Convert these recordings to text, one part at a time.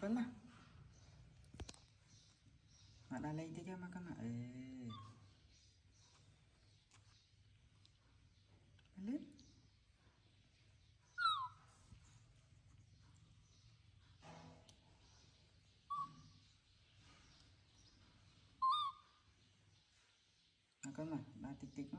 makan mah mak dah lain tiga makan mak eh Alin makan mah dah tik tik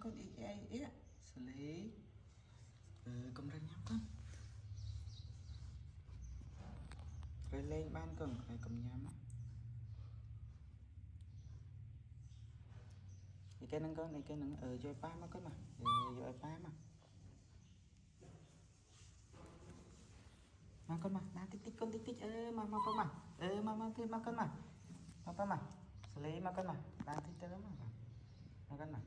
con ra nhắm con ý ý ý xử lý. Ừ con ra nhắm con rồi lên ban cần phải cầm nhắm á thì cái nâng con, này cái nâng ở cho ba mà con mà. Ừ, rồi ba mà. Mà con mà na tích tích, con tích tích. Ơ mà mà con mà. Ơ mà mà thì mà con mà. Mà con mà. Lấy mà con mà. Đang thích tới lắm mà. Mà mah mà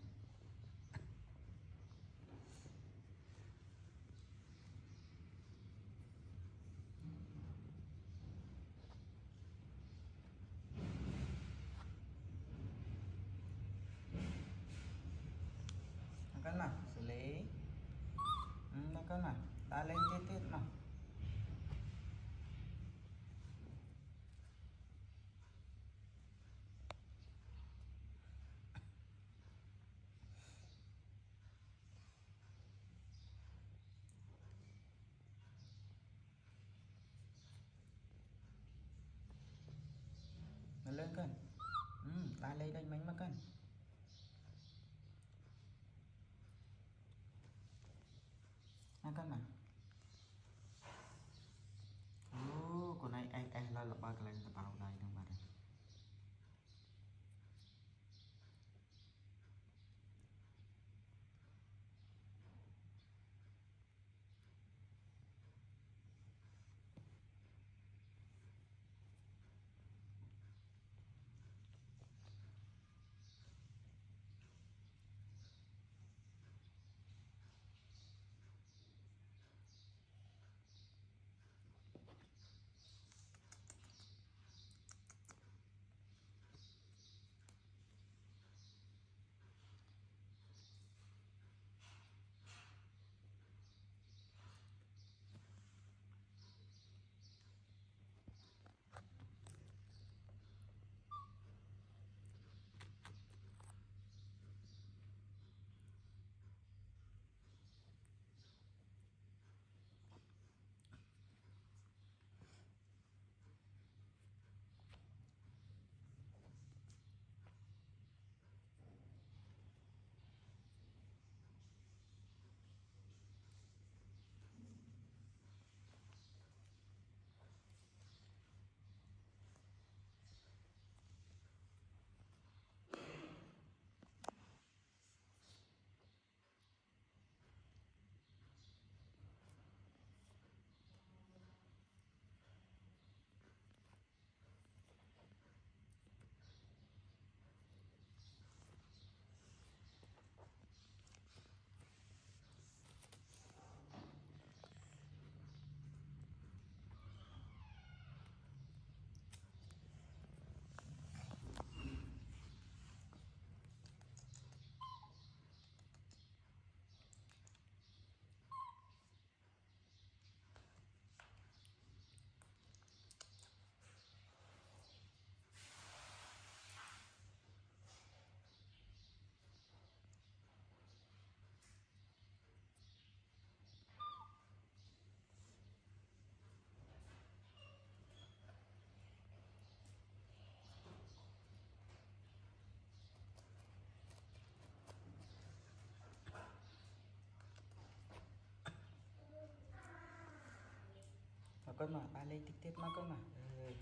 mah xử lý ừ, makan mah ta lên tiết tiết mà Nó lên cân. Ừ, ta lấy đánh bánh mà cân. Makan mah, balik tik tik makan mah. Eh.